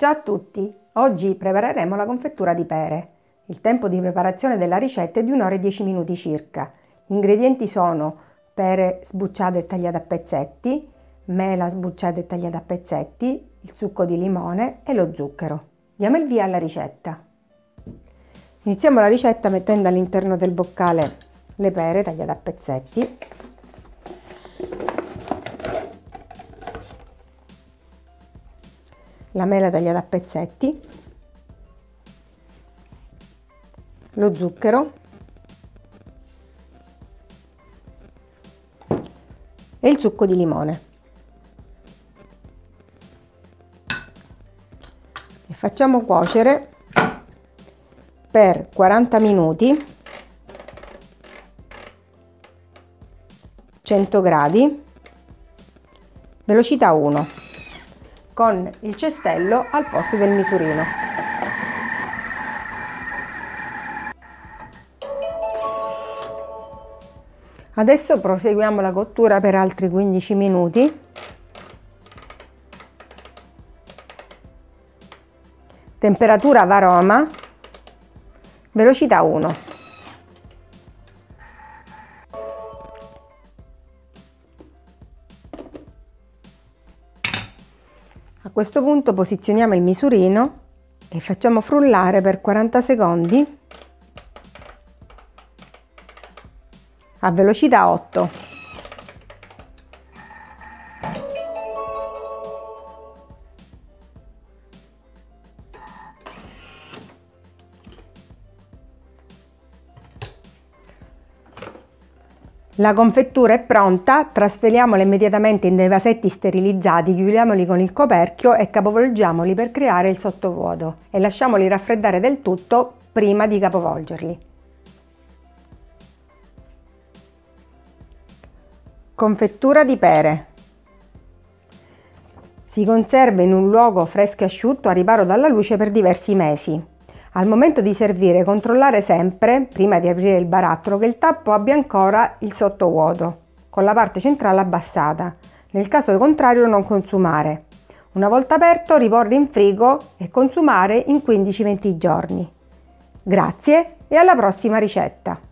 Ciao a tutti! Oggi prepareremo la confettura di pere. Il tempo di preparazione della ricetta è di un'ora e 10 minuti circa. Gli ingredienti sono pere sbucciate e tagliate a pezzetti, mela sbucciata e tagliata a pezzetti, il succo di limone e lo zucchero. Diamo il via alla ricetta. Iniziamo la ricetta mettendo all'interno del boccale le pere tagliate a pezzetti la mela tagliata a pezzetti, lo zucchero. E il succo di limone. E facciamo cuocere per 40 minuti 100 gradi velocità 1 con il cestello al posto del misurino. Adesso proseguiamo la cottura per altri 15 minuti. Temperatura varoma, velocità 1. A questo punto posizioniamo il misurino e facciamo frullare per 40 secondi a velocità 8. La confettura è pronta, trasferiamola immediatamente in dei vasetti sterilizzati, chiudiamoli con il coperchio e capovolgiamoli per creare il sottovuoto e lasciamoli raffreddare del tutto prima di capovolgerli. Confettura di pere. Si conserva in un luogo fresco e asciutto a riparo dalla luce per diversi mesi. Al momento di servire controllare sempre, prima di aprire il barattolo, che il tappo abbia ancora il sottovuoto, con la parte centrale abbassata. Nel caso contrario non consumare. Una volta aperto riporre in frigo e consumare in 15-20 giorni. Grazie e alla prossima ricetta!